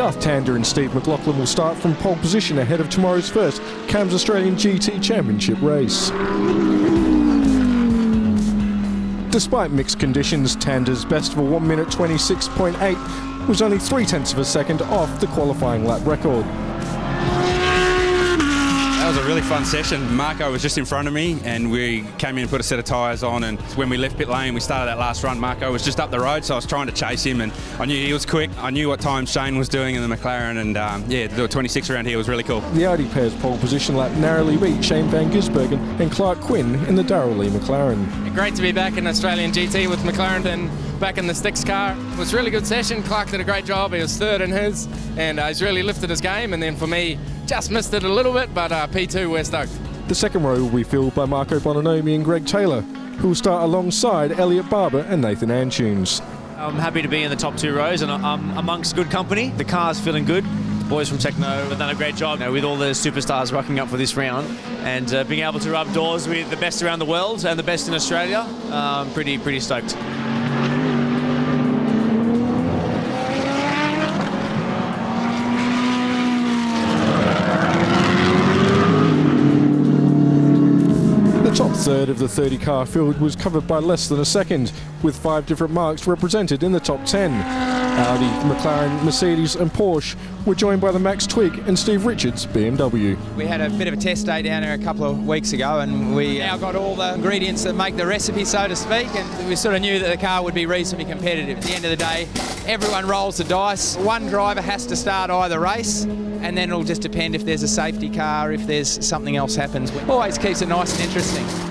Garth Tander and Steve McLaughlin will start from pole position ahead of tomorrow's first CAMS Australian GT Championship race. Despite mixed conditions, Tander's best of a 1 minute 26.8 was only three tenths of a second off the qualifying lap record. That was a really fun session. Marco was just in front of me, and we came in and put a set of tyres on. And when we left pit lane, we started that last run. Marco was just up the road, so I was trying to chase him, and I knew he was quick. I knew what time Shane was doing in the McLaren, and um, yeah, to do a 26 around here was really cool. The Audi pair's pole position lap narrowly beat Shane Van Gisbergen and Clark Quinn in the Darrell Lea McLaren. Great to be back in Australian GT with McLaren and back in the sticks car. It was a really good session. Clark did a great job. He was third in his, and uh, he's really lifted his game. And then for me, just missed it a little bit, but uh, P2, we're stoked. The second row will be filled by Marco Bonanomi and Greg Taylor, who will start alongside Elliot Barbour and Nathan Antunes. I'm happy to be in the top two rows and I'm amongst good company. The car's feeling good. The boys from Tekno have done a great job you know, with all the superstars rocking up for this round and uh, being able to rub doors with the best around the world and the best in Australia. I'm um, pretty, pretty stoked. Third of the 30 car field was covered by less than a second, with five different marques represented in the top 10. Audi, McLaren, Mercedes, and Porsche were joined by the Max Twigg and Steve Richards BMW. We had a bit of a test day down there a couple of weeks ago, and we now got all the ingredients that make the recipe, so to speak, and we sort of knew that the car would be reasonably competitive. At the end of the day, everyone rolls the dice. One driver has to start either race, and then it'll just depend if there's a safety car, if there's something else happens. Always keeps it nice and interesting.